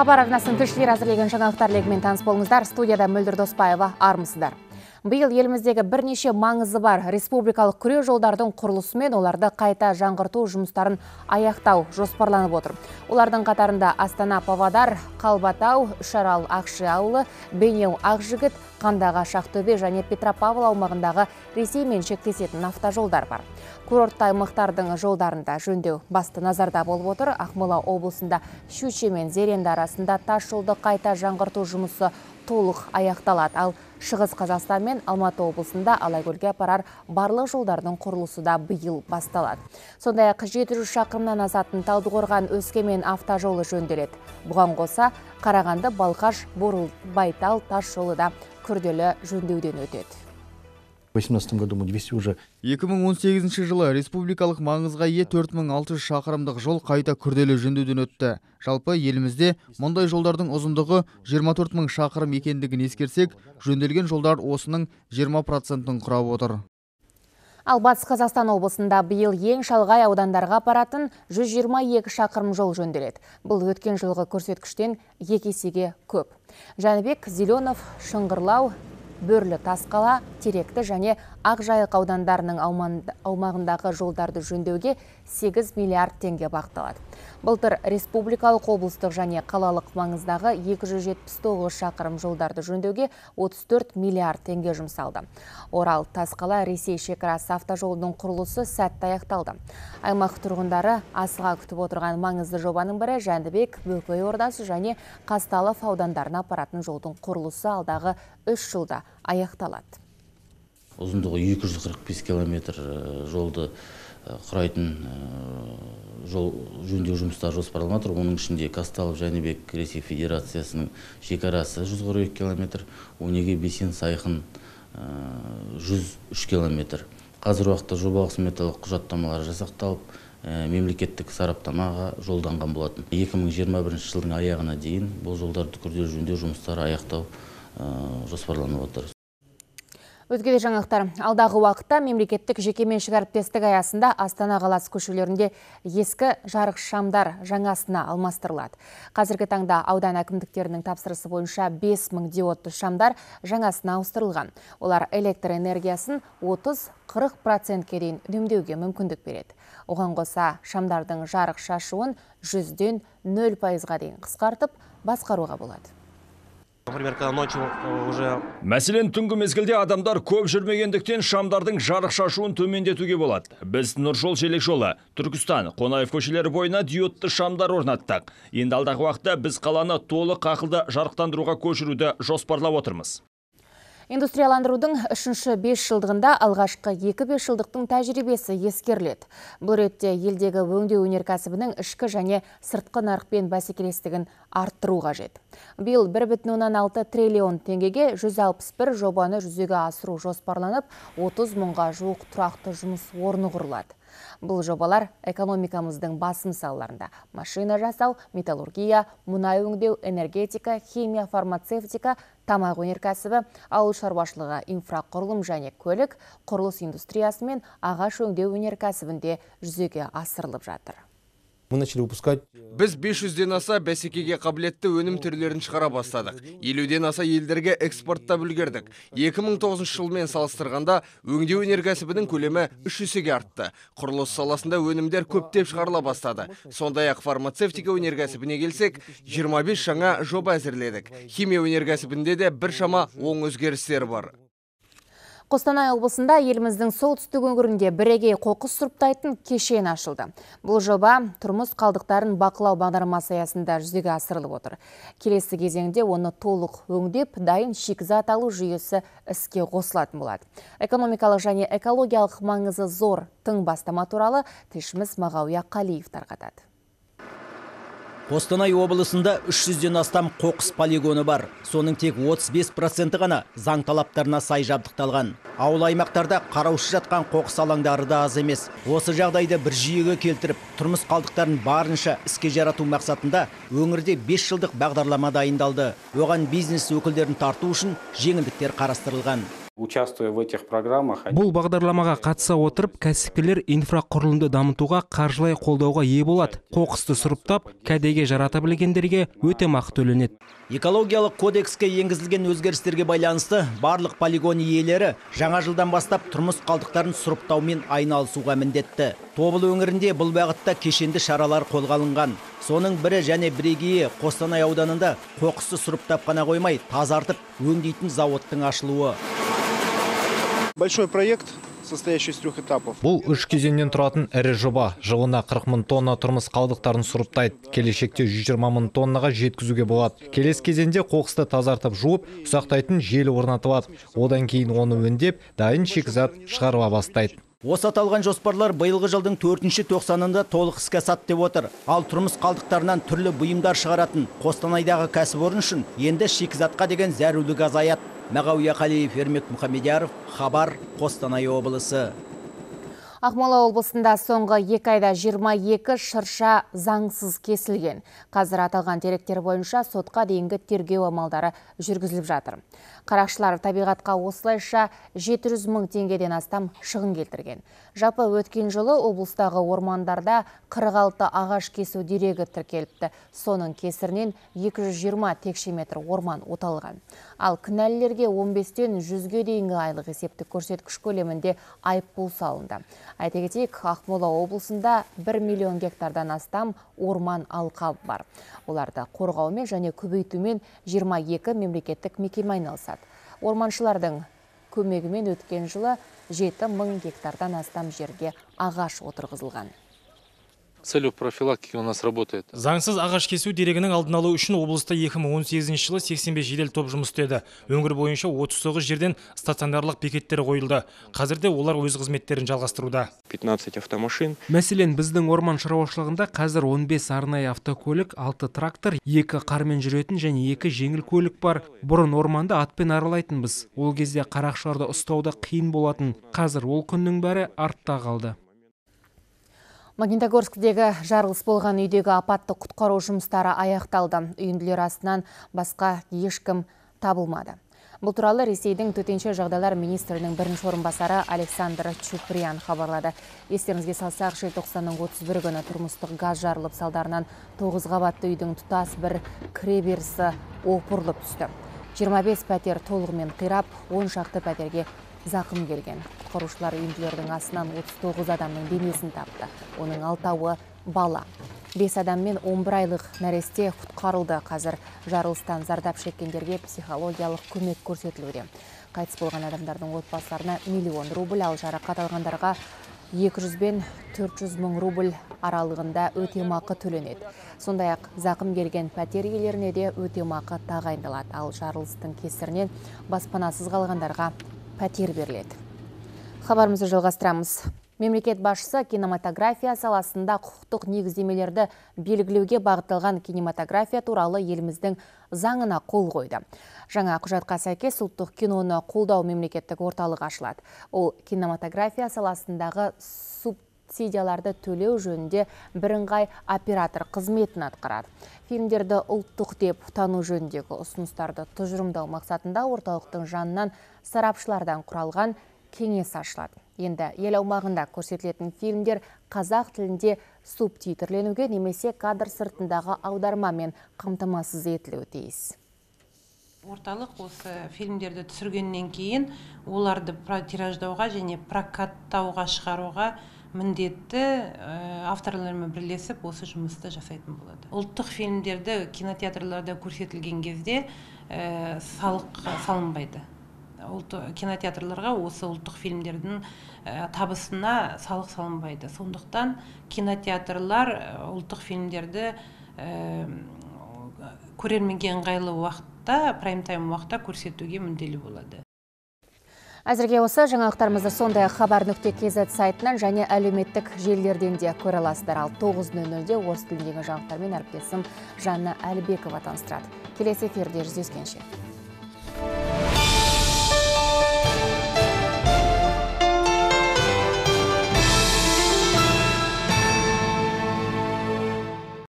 хабар арнасының тілшілері әзірлеген жаңалықтар легімен таныс болыңыздар. Студияда мөлдір доспаева армысыздар. Биыл еліміздегі бірнеше маңызы бар республикалық күре жолдардың құрылысы мен оларды қайта жаңғырту жұмыстарын аяқтау жоспарланып отыр. Олардың қатарында астана павлодар қалбатау үшарал ақши ауылы бейнеу ақжігіт қандағаш ақтөбе және петропавл аумағындағы ресеймен шектесетін автожолдар бар. Курортты аймақтардың жолдарында жөндеу басты назарда болып отыр. Ақмола облысында щучье мен зеренді арасында тас жолды қайта жаңғырту жұмысы толық аяқталады. Ал шығыс қазақстан мен алматы облысында алакөлге апарар барлық жолдардың құрылысы да биыл басталады. Сондай ақ жеті жүз шақырымнан асатын талдықорған өскемен автожолы жөнделеді. Бұған қоса қарағанды балқаш бурыл байтал тас жолы да күрделі жөндеуден өтеді. 2018 году мы 200 уже 2018 жылы республикалық маңызға ие 4600 шақырымдық жол қайта күрделі жөндеуден өтті. Жалпы елімізде мұндай жолдардың ұзындығы 24 мың шақырым екендігін ескерсек, жөнделген жолдар осының 20%-ын құрап отыр. Ал Батыс Қазақстан облысында биыл ең шалғай аудандарға апаратын 122 шақырым жол жөнделеді. Бұл өткен жылғы көрсеткіштен екі есеге көп. Жәнібек, Зеленов, Шыңғырлау, бөрлі тасқала теректі және ақжайық аудандарының аумағындағы жолдарды жөндеуге 8 миллиард теңге бағытталады. Былтыр республикалық облыстық және қалалық маңыздағы 279 шақырым жолдарды жөндеуге 34 миллиард теңге жұмсалды. Орал тасқала ресей шекарасы автожолының құрылысы сәтті аяқталды. Аймақ тұрғындары асыға күтіп отырған маңызды жобаның бірі жәндібек бөкей ордасы және қазталов аудандарына апаратын жолдың құрылысы алдағы үш жылда аяқталады. Ұзындығы 245 километр жолды құрайтын жол жөндеу жұмыстары жоспарланып отыр. Оның ішінде казталов жәнібек ресей федерациясының шекарасы 142 километр өнеге бесен сайқын 103 километр. Қазір уақытта жобалық сметалық құжаттамалар жасақталып мемлекеттік сараптамаға жолданған болатын. 2021 жылдың аяғына дейін бұл жолдарды күрделі жөндеу жұмыстары аяқтау жоспарланып отыр. Өзге де жаңалықтар. Алдағы уақытта мемлекеттік жекеменшік әріптестік аясында Астана қаласы көшелерінде ескі жарық шамдар жаңасына алмастырылады. Қазіргі таңда аудан әкімдіктерінің тапсырысы бойынша 5000 диодты шамдар жаңасына ауыстырылған. Олар электр энергиясын 30-40%ке дейін үнемдеуге мүмкіндік береді. Оған қоса шамдардың жарық шашуын 100-ден 0 пайызға дейін қысқартып басқаруға болады. Уже... Мәселен, түнгі мезгілде адамдар көп жүрмегендіктен шамдардың жарық шашуын төмендетуге болады. Біз Нұржол желек жолы, Түркістан, Қонаев көшелері бойына диодты шамдар орнаттық. Енді алдағы уақытта біз қаланы толық ақылды жарықтандыруға көшіруді жоспарлап отырмыз. Индустрияландырудың үшінші бес жылдығында алғашқы екі бес жылдықтың тәжірибесі ескеріледі. Бұл ретте елдегі өңдеу өнеркәсібінің ішкі және сыртқы нарықпен бәсекелестігін арттыру қажет. Биыл 1,6 триллион теңгеге 161 жобаны жүзеге асыру жоспарланып, 30 мыңға жуық тұрақты жұмыс орны құрылады. Бұл жобалар экономикамыздың басым салаларында. Машина жасау, металлургия, мұнай өңдеу, энергетика, химия, фармацевтика, тамақ өнеркәсібі, ауыл шаруашылығы, инфрақұрылым және көлік, құрылыс индустриясы мен ағаш өңдеу өнеркәсібінде жүзеге асырылып жатыр. Мы начали выпускать біз 500-ден аса бәсекеге қабілетті өнім түрлерін шығара бастадық. 50-ден аса елдерге экспорттап үлгердік. 2009 жылмен салыстырғанда өңдеу өнеркәсібінің көлемі үш есеге артты. Құрылыс саласында өнімдер көптеп шығарыла бастады. Сондай ақ фармацевтика өнеркәсібіне келсек 25 жаңа жоба әзірледік. Химия өнеркәсібінде де біршама оң өзгерістер бар. Қостанай облысында еліміздің солтүстік өңірінде бірегей қоқыс сұрыптайтын кешен ашылды. Бұл жоба тұрмыс қалдықтарын бақылау бағдарламасы аясында жүзеге асырылып отыр. Келесі кезеңде оны толық өңдеп, дайын шикізат алу жүйесі іске қосылатын болады. Экономикалық және экологиялық маңызы зор тың бастама туралы тілшіміз Мағауия Қалиев тарқатады. Қостанай облысында 300-ден астам қоқыс полигоны бар. Соның тек 35% ғана заң талаптарына сай жабдықталған. Ауыл аймақтарда қараушы жатқан қоқыс алаңдары да аз емес. Осы жағдайды бір жүйеге келтіріп, тұрмыс қалдықтарын барынша іске жарату мақсатында өңірде 5 жылдық бағдарлама дайындалды. Оған бизнес өкілдерін тарту үшін жеңілдіктер қарастырылған. Участвуя в этих программах, бұл бағдарламаға қатыса отырып кәсіпкерлер инфрақұрылымды дамытуға қаржылай қолдауға ие болады. Қоқысты сұрыптап кәдеге жарата білгендерге өтемақы төленеді. экологиялық кодекске енгізілген өзгерістерге байланысты барлық полигон иелері жаңа жылдан бастап тұрмыс қалдықтарын сұрыптаумен айналысуға міндетті. Тобыл өңірінде бұл бағытта кешенді шаралар қолға алынған. Соның бірі және бірегейі қостанай ауданында қоқысты сұрыптап қана қоймай тазартып өңдейтін зауыттың ашылуы. Большой проект, состоящий из трех этапов. Бұл үш кезеңнен тұратын ірі жоба. Жылына 40 мың тонна тұрмыс қалдықтарын сұрыптайды. Келешекте 120 мың тоннаға жеткізуге болады. Келесі кезеңде қоқысты тазартып жуып, ұсақтайтын желі орнатылады. Одан кейін оны өңдеп, дайын шикізат шығарыла бастайды. Осы аталған жоспарлар биылғы жылдың төртінші тоқсанында толық іске асады деп отыр. Ал тұрмыс қалдықтарынан түрлі бұйымдар шығаратын Қостанайдағы кәсіпорын үшін енді шикізатқа деген зәрулік азаяды. Мағауия Қалиев, Ермек Мұхамедияров, Хабар, Қостанай облысы. Ақмола облысында соңғы екі айда 22 шырша заңсыз кесілген. Қазір аталған деректер бойынша сотқа дейінгі тергеу амалдары жүргізіліп жатыр. Қарақшылар табиғатқа осылайша 700 мың теңгеден астам шығын келтірген. Жапы өткен жылы облыстағы ормандарда 46 ағаш кесу дерегі тіркеліпті. Соның кесірінен 220 текше метр орман оталған. Ал кінәлілерге 15-тен 100-ге дейінгі айлық есептік көрсеткіш көлемінде айыппұл салынды. Айта кетейік, Ақмола облысында 1 миллион гектардан астам орман алқап бар. Оларды қорғаумен және көбейтумен 22 мемлекеттік мекеме айналысады. Орманшылардың көмегімен өткен жылы 7 мың гектардан астам жерге ағаш отырғызылған целью профилактики у нас работает. Заңсыз ағаш кесу дерегінің алдын алу үшін облыста 2018 жылы 85 жедел топ жұмыс істеді. Өңір бойынша 39 жерден стационарлық бекеттер қойылды. Қазірде олар өз қызметтерін жалғастыруда. 15 автомашин. Мәселен, біздің орман шаруашылығында қазір 15 арнайы автокөлік, 6 трактор, 2 қармен жүретін және 2 жеңіл көлік бар. Бұрын орманды атпен аралайтынбыз. Ол кезде қарақшыларды ұстауда қиын болатын. Қазір ол күннің бәрі артта қалды. Магнитогорскідегі жарылыс болған үйдегі апатты құтқару жұмыстары аяқталды. Үйінділер астынан басқа ешкім табылмады. Бұл туралы Ресейдің төтенше жағдайлар министрінің бірінші орынбасары Александр Чуприян хабарлады. Естеріңізге салсақ, желтоқсанның 31 күні тұрмыстық газ жарылып салдарынан 9 қабатты үйдің тұтас бір кіреберісі опырылып түсті. 25 пәтер толығымен қирап, 10 шақты пәтерге зақым келген. Құтқарушылар үйінділердің астынан 39 адамның денесін тапты. Оның алтауы бала. 5 адам мен 11 айлық нәресте құтқарылды. Қазір жарылыстан зардап шеккендерге психологиялық көмек көрсетілуде. Қайтыс болған адамдардың отбасыларына миллион рубль, ал жарақат алғандарға 200 бен 400 мың рубль аралығында өтемақы төленеді. Сондай ақ зақым келген пәтер иелеріне де өтемақы тағайындалады. Ал жарылыстың кесірінен баспанасыз қалғандарға пәтер беріледі. Хабарымызды жалғастырамыз. Мемлекет басшысы кинематография саласында құқықтық негіздемелерді белгілеуге бағытталған кинематография туралы еліміздің заңына қол қойды. Жаңа құжатқа сәйкес ұлттық киноны қолдау мемлекеттік орталық ашылады. Ол кинематография саласындағы субсидияларды төлеу жөнінде бірыңғай оператор қызметін атқарады. Фильмдерді ұлттық деп тану жөніндегі ұсыныстарды тұжырымдау мақсатында орталықтың жанынан сарапшылардан құралған кеңес ашылады. Енді ел аумағында көрсетілетін фильмдер қазақ тілінде субтитрленуге немесе кадр сыртындағы аудармамен қамтамасыз етілуі тиіс. Орталық осы фильмдерді түсіргеннен кейін оларды тираждауға және прокаттауға шығаруға міндетті авторлармен бірлесіп осы жұмысты жасайтын болады. Ұлттық фильмдерді кинотеатрларда көрсетілген кезде салық салынбайды. Кинотеатрларға осы ұлттық фильмдердің табысына салық салынбайды. Сондықтан кинотеатрлар ұлттық фильмдерді көрерменге ыңғайлы уақытта прайм тайм уақытта көрсетуге мүдделі болады. Әзірге осы жаңалықтарымызды сондай хабар нүкте kz сайтынан және әлеуметтік желілерден де көре аласыздар. Ал 9.00-де орыс тіліндегі жаңалықтармен әріптесім Жанна Әлбекова таныстырады. Келесі эфирде жүздескенше.